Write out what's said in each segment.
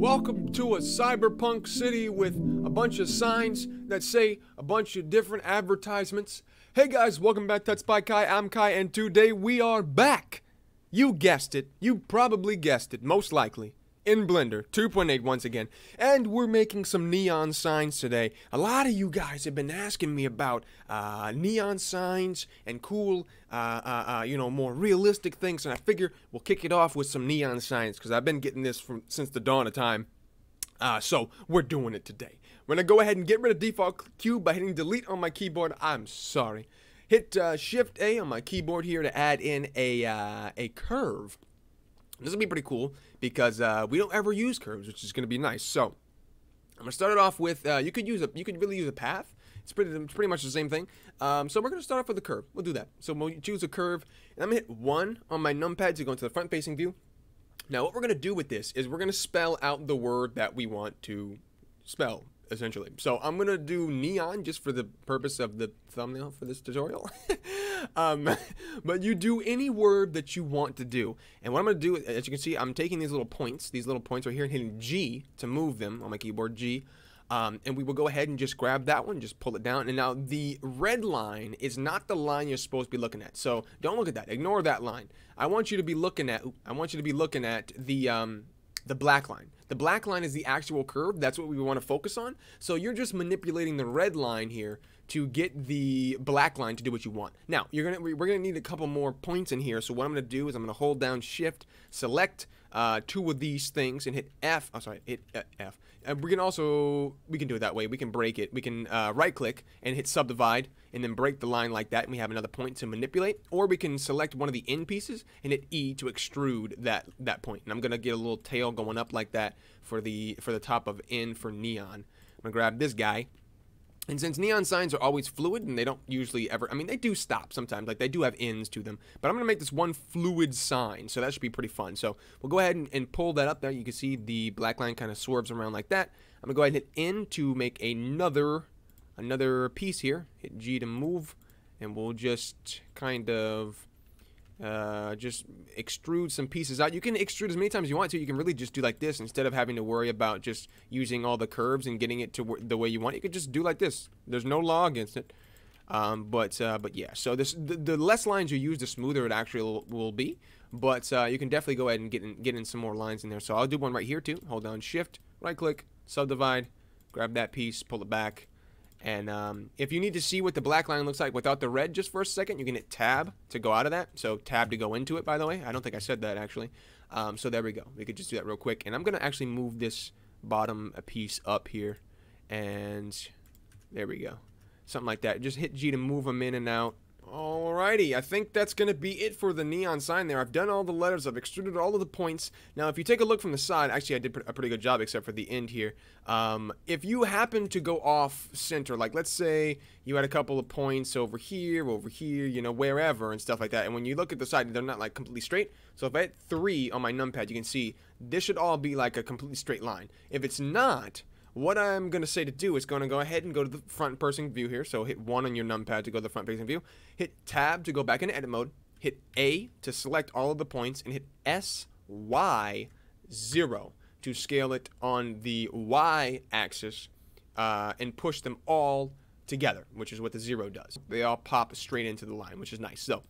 Welcome to a cyberpunk city with a bunch of signs that say a bunch of different advertisements. Hey guys, welcome back to TutsByKai. I'm Kai, and today we are back. You guessed it. You probably guessed it, most likely in Blender 2.8 once again. And we're making some neon signs today. A lot of you guys have been asking me about uh, neon signs and cool, uh, uh, uh, you know, more realistic things. And I figure we'll kick it off with some neon signs because I've been getting this from since the dawn of time. Uh, so we're doing it today. We're gonna go ahead and get rid of default cube by hitting delete on my keyboard. I'm sorry. Hit uh, Shift A on my keyboard here to add in a a curve. This will be pretty cool because uh, we don't ever use curves, which is going to be nice. So I'm gonna start it off with uh, you could use a you could really use a path. It's pretty it's pretty much the same thing. Um, so we're gonna start off with a curve. We'll do that. So we'll choose a curve, and I'm gonna hit one on my numpad to go into the front facing view. Now what we're gonna do with this is we're gonna spell out the word that we want to spell essentially. So I'm gonna do neon just for the purpose of the thumbnail for this tutorial. um, but you do any word that you want to do. And what I'm gonna do, as you can see, I'm taking these little points, these little points right here, and hitting G to move them on my keyboard, G. Um, and we will go ahead and just grab that one, just pull it down. And now the red line is not the line you're supposed to be looking at. So don't look at that. Ignore that line. I want you to be looking at. I want you to be looking at the um, the black line. The black line is the actual curve. That's what we want to focus on. So you're just manipulating the red line here to get the black line to do what you want. Now, you're gonna we're gonna need a couple more points in here. So what I'm gonna do is I'm gonna hold down Shift, select uh, two of these things, and hit F. Oh, sorry, hit uh, F. And we can also we can do it that way. We can break it. We can uh, right click and hit subdivide, and then break the line like that. And we have another point to manipulate. Or we can select one of the end pieces and hit E to extrude that that point. And I'm gonna get a little tail going up like that for the for the top of N for neon. I'm gonna grab this guy and since neon signs are always fluid and they don't usually ever, I mean, they do stop sometimes, like they do have ends to them, but I'm going to make this one fluid sign, so that should be pretty fun. So we'll go ahead and, and pull that up there. You can see the black line kind of swerves around like that. I'm going to go ahead and hit N to make another, another piece here. Hit G to move, and we'll just kind of uh, just extrude some pieces out. You can extrude as many times as you want to. You can really just do like this instead of having to worry about just using all the curves and getting it to the way you want. You could just do like this. There's no law against it. Um, but uh, but yeah, so this the, the, less lines you use, the smoother it actually will, will be. But uh, you can definitely go ahead and get in, get in some more lines in there. So I'll do one right here too. Hold down Shift, right click, subdivide, grab that piece, pull it back, and um, if you need to see what the black line looks like without the red just for a second, you can hit tab to go out of that. So tab to go into it, by the way. I don't think I said that actually. Um, so there we go. We could just do that real quick. And I'm going to actually move this bottom piece up here. And there we go. Something like that. Just hit G to move them in and out. Alrighty, I think that's going to be it for the neon sign there. I've done all the letters, I've extruded all of the points. Now, if you take a look from the side, actually I did a pretty good job except for the end here. Um, if you happen to go off center, like let's say you had a couple of points over here, over here, you know, wherever and stuff like that. And when you look at the side, they're not like completely straight. So if I hit 3 on my numpad, you can see this should all be like a completely straight line. If it's not, what I'm going to say to do is going to go ahead and go to the front person view here. So hit 1 on your numpad to go to the front facing view. Hit tab to go back into edit mode. Hit A to select all of the points. And hit S, Y, 0 to scale it on the Y axis uh, and push them all together, which is what the 0 does. They all pop straight into the line, which is nice. So,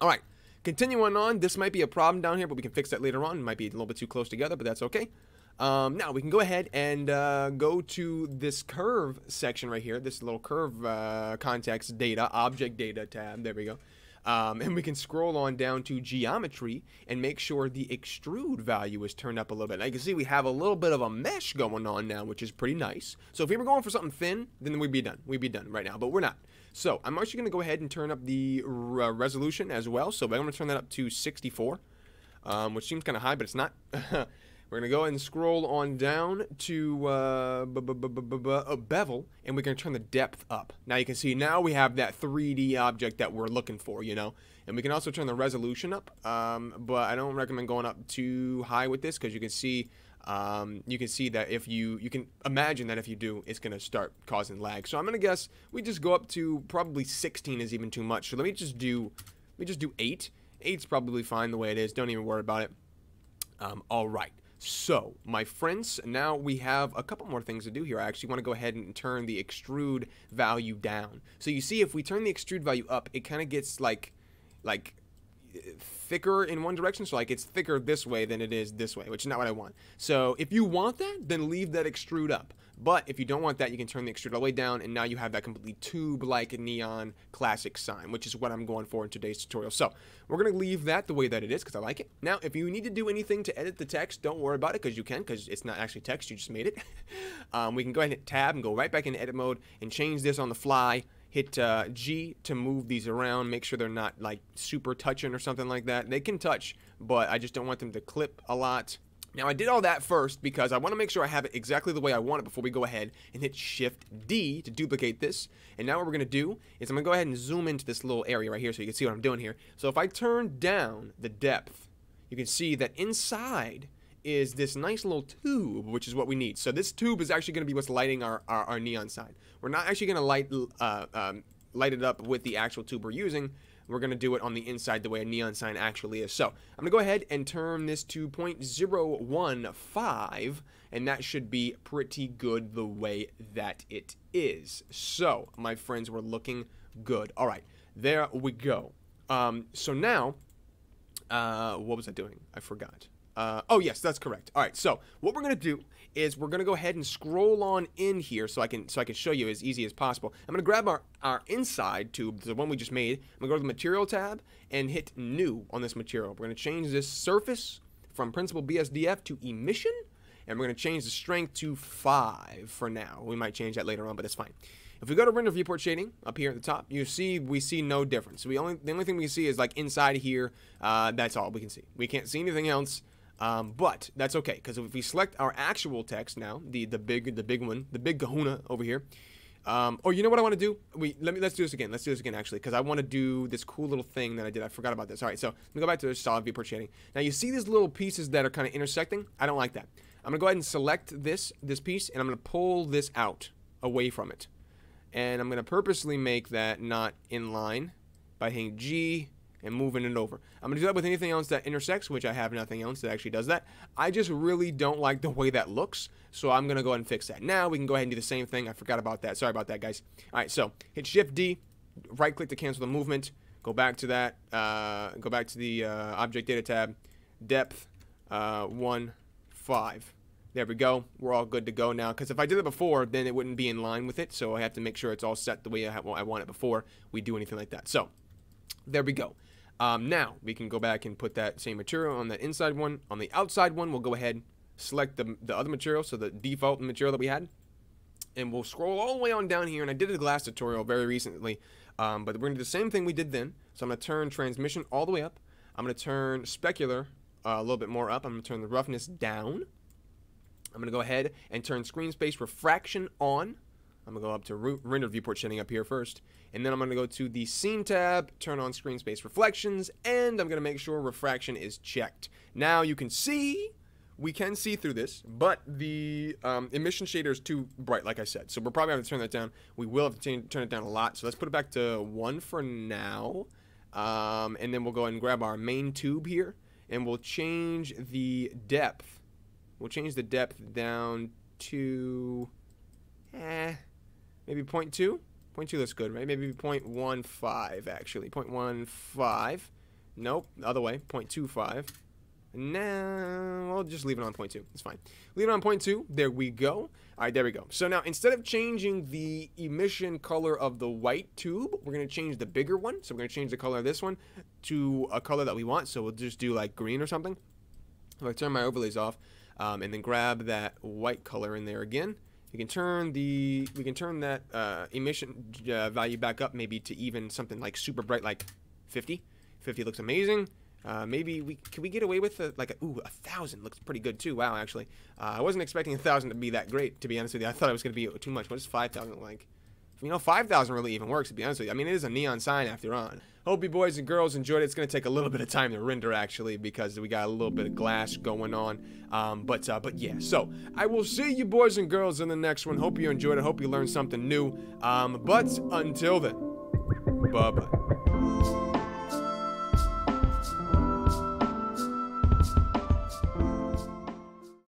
all right. Continuing on, this might be a problem down here, but we can fix that later on. It might be a little bit too close together, but that's okay. Um, now we can go ahead and uh, go to this curve section right here, this little curve uh, context data, object data tab. There we go. Um, and we can scroll on down to geometry and make sure the extrude value is turned up a little bit. Now you can see we have a little bit of a mesh going on now, which is pretty nice. So if we were going for something thin, then we'd be done. We'd be done right now, but we're not. So I'm actually going to go ahead and turn up the uh, resolution as well. So I'm going to turn that up to 64, um, which seems kind of high, but it's not. We're going to go ahead and scroll on down to uh, uh, bevel, and we're going to turn the depth up. Now you can see now we have that 3D object that we're looking for, you know. And we can also turn the resolution up, um, but I don't recommend going up too high with this because you can see um, you can see that if you you can imagine that if you do it's gonna start causing lag. So I'm gonna guess we just go up to probably 16 is even too much. So let me just do let me just do 8 8's probably fine the way it is. Don't even worry about it. Um, all right So, my friends, now we have a couple more things to do here. I actually want to go ahead and turn the extrude value down. So you see, if we turn the extrude value up, it kind of gets like, like thicker in one direction. So like it's thicker this way than it is this way, which is not what I want. So if you want that, then leave that extrude up. But if you don't want that, you can turn the extrude all the way down, and now you have that completely tube-like neon classic sign, which is what I'm going for in today's tutorial. So we're going to leave that the way that it is, because I like it. Now, if you need to do anything to edit the text, don't worry about it, because you can, because it's not actually text, you just made it. um, we can go ahead and hit tab and go right back into edit mode and change this on the fly hit uh, G to move these around, make sure they're not like super touching or something like that. They can touch, but I just don't want them to clip a lot. Now I did all that first because I want to make sure I have it exactly the way I want it before we go ahead and hit Shift D to duplicate this. And now what we're going to do is I'm going to go ahead and zoom into this little area right here so you can see what I'm doing here. So if I turn down the depth, you can see that inside is this nice little tube, which is what we need. So this tube is actually going to be what's lighting our, our, our, neon sign. We're not actually going to light uh, um, light it up with the actual tube we're using. We're going to do it on the inside the way a neon sign actually is. So I'm going to go ahead and turn this to 0.015, and that should be pretty good the way that it is. So, my friends, we're looking good. All right, there we go. Um, so now, uh, what was I doing? I forgot. Uh, oh yes, that's correct. All right, so what we're gonna do is we're gonna go ahead and scroll on in here so I can so I can show you as easy as possible. I'm gonna grab our our inside tube, the one we just made. I'm gonna go to the material tab and hit new on this material. We're gonna change this surface from Principled BSDF to emission, and we're gonna change the strength to five for now. We might change that later on, but that's fine. If we go to render viewport shading up here at the top, you see we see no difference. We only the only thing we see is like inside here. Uh, that's all we can see. We can't see anything else. Um, but that's okay because if we select our actual text now, the the big the big one, the big Kahuna over here. Um, or you know what I want to do? We let me let's do this again. Let's do this again actually because I want to do this cool little thing that I did. I forgot about this. All right, so let me go back to the solid viewport shading. Now you see these little pieces that are kind of intersecting. I don't like that. I'm gonna go ahead and select this this piece and I'm gonna pull this out away from it, and I'm gonna purposely make that not in line by hitting G and moving it over. I'm going to do that with anything else that intersects, which I have nothing else that actually does that. I just really don't like the way that looks, so I'm going to go ahead and fix that. Now we can go ahead and do the same thing. I forgot about that. Sorry about that, guys. All right, so hit Shift D, right click to cancel the movement, go back to that, uh, go back to the uh, Object Data tab, depth, uh, 1, 5. There we go. We're all good to go now. Because if I did it before, then it wouldn't be in line with it. So I have to make sure it's all set the way I, I want it before we do anything like that. So there we go. Um, now, we can go back and put that same material on the inside one. On the outside one, we'll go ahead, select the, the other material, so the default material that we had. And we'll scroll all the way on down here, and I did a glass tutorial very recently, um, but we're going to do the same thing we did then. So I'm going to turn transmission all the way up. I'm going to turn specular uh, a little bit more up. I'm going to turn the roughness down. I'm going to go ahead and turn screen space refraction on. I'm to go up to render viewport shading up here first. And then I'm to go to the scene tab, turn on screen space reflections, and I'm to make sure refraction is checked. Now you can see, we can see through this, but the um, emission shader is too bright, like I said. So we're probably going to turn that down. We will have to turn it down a lot. So let's put it back to 1 for now. Um, and then we'll go ahead and grab our main tube here, and we'll change the depth. We'll change the depth down to... Eh, maybe 0.2. 0.2 looks good, right? Maybe 0.15, actually. 0.15. Nope, the other way. 0.25. Now, I'll just leave it on 0.2. It's fine. Leave it on 0.2. There we go. All right, there we go. So now, instead of changing the emission color of the white tube, we're going to change the bigger one. So we're going to change the color of this one to a color that we want. So we'll just do like green or something. If I turn my overlays off um, and then grab that white color in there again, we can turn the we can turn that uh, emission uh, value back up maybe to even something like super bright like 50 50 looks amazing. Uh, maybe we can we get away with a, like a, ooh a thousand looks pretty good too. Wow actually. Uh, I wasn't expecting a thousand to be that great to be honest with you. I thought it was gonna be too much. What is 5,000 like you know 5,000 really even works to be honest with you I mean it is a neon sign after all Hope you boys and girls enjoyed it. It's going to take a little bit of time to render actually because we got a little bit of glass going on. Um, but uh, but yeah, so I will see you boys and girls in the next one. Hope you enjoyed it. Hope you learned something new. Um, but until then, bye bye.